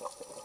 Nothing.